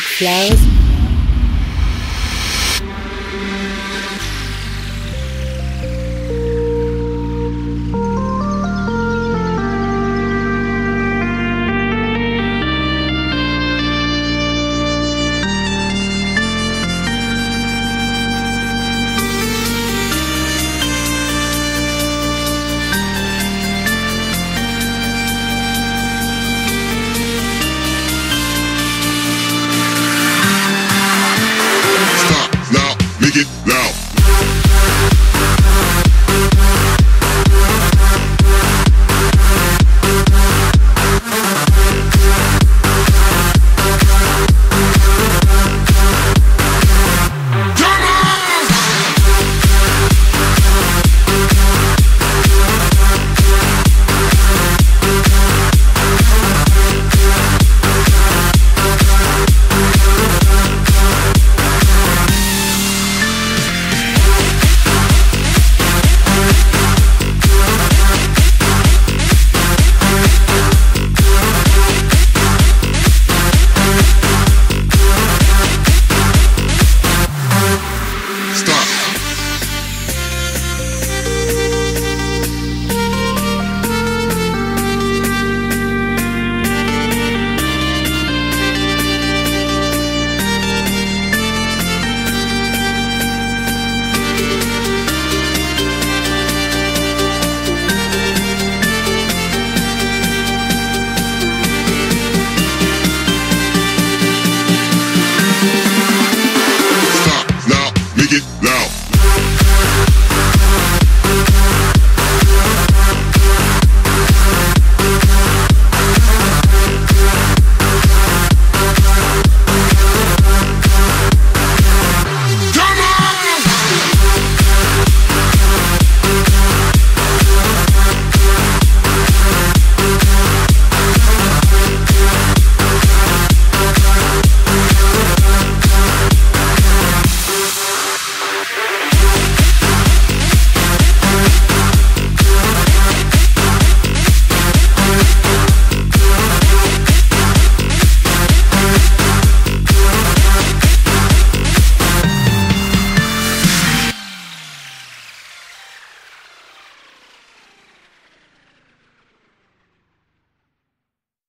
Flowers it loud.